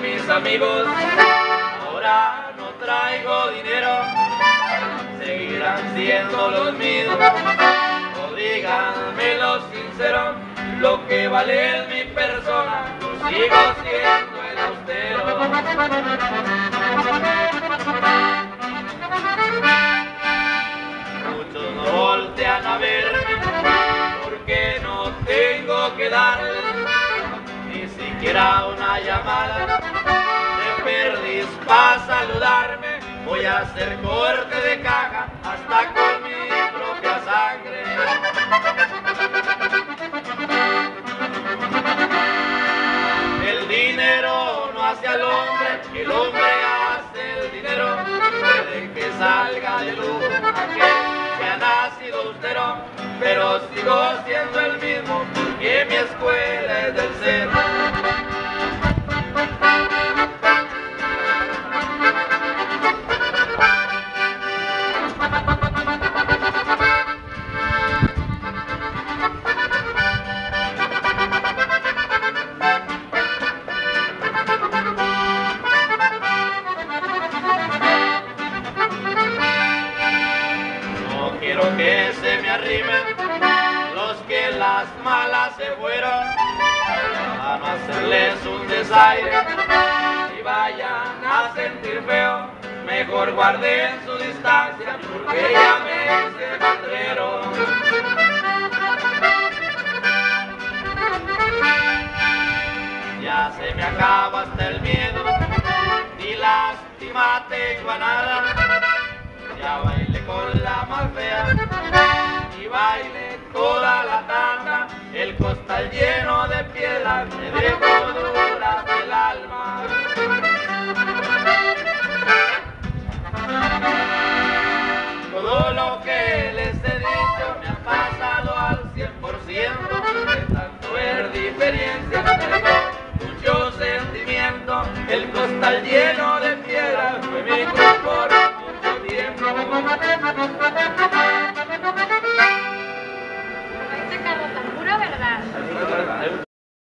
mis amigos. Ahora no traigo dinero. Seguirán siendo los mismos O díganmelo sincero Lo que vale es mi persona. Yo sigo siendo el austero. Muchos no voltean a ver Porque no tengo que darles ni siquiera una llamada de perdiz para saludarme. Voy a hacer corte de caja hasta con mi propia sangre. El dinero no hace al hombre, el hombre hace el dinero. Puede que salga de luz que ha pero sigo siendo el mismo porque mi escuela es del cero. Los que las malas se fueron a no hacerles un desaire y vayan a sentir feo. Mejor guarden su distancia porque ya me hice bandrero. Ya se me acaba hasta el miedo, ni lástima tengo a nada. Ya bailé con la más fea y bailé toda la tanda. El costal lleno de piedras me dejó duras el alma. Todo lo que les he dicho me ha pasado al 100%. De tanto ver diferencia, tengo mucho sentimiento. El costal lleno de piedras fue mi cuerpo por mucho tiempo.